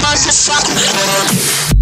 Motherfucker.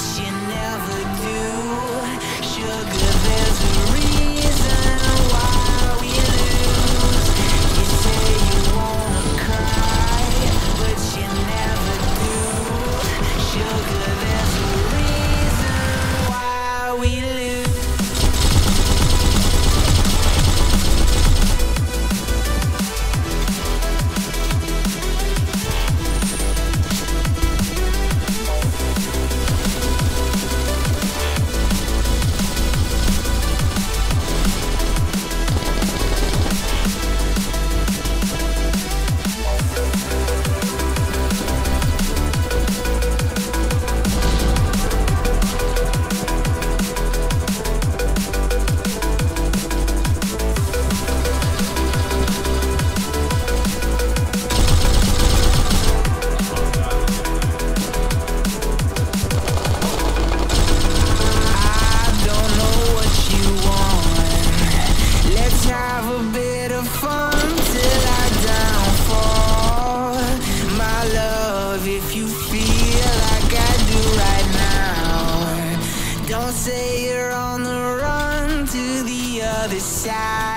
It's. Say you're on the run to the other side.